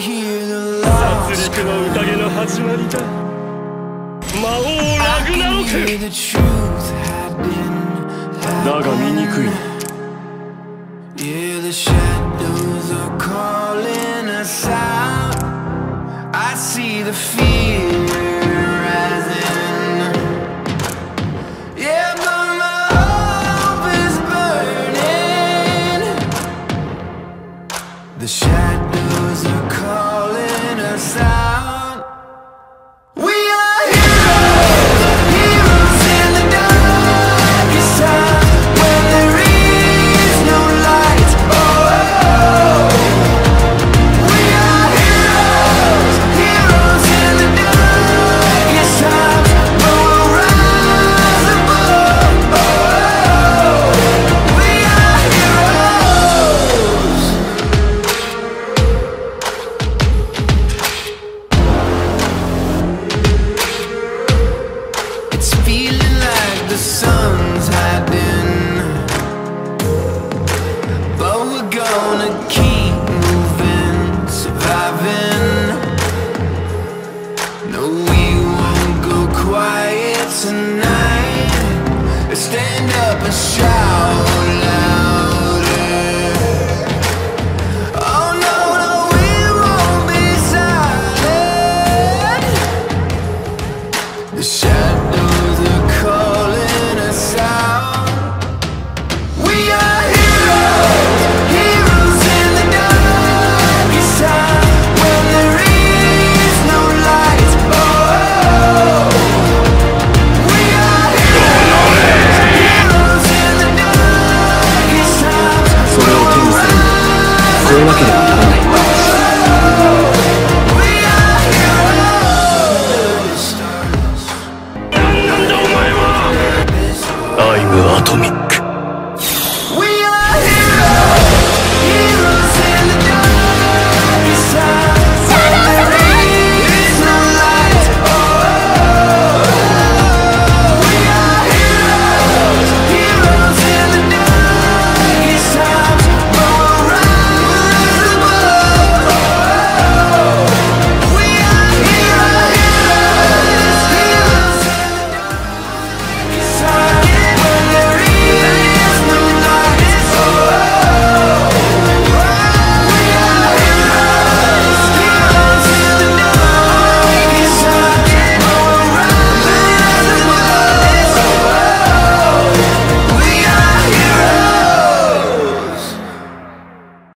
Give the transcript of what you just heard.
殺戮の宴の始まりだ魔王ラグナロクだが醜い Yeah, the shadows are calling us out. I see the fear. Feeling like the sun's hiding But we're gonna keep moving, surviving. No, we won't go quiet tonight. Stand up and shout Oh アイム・アトミ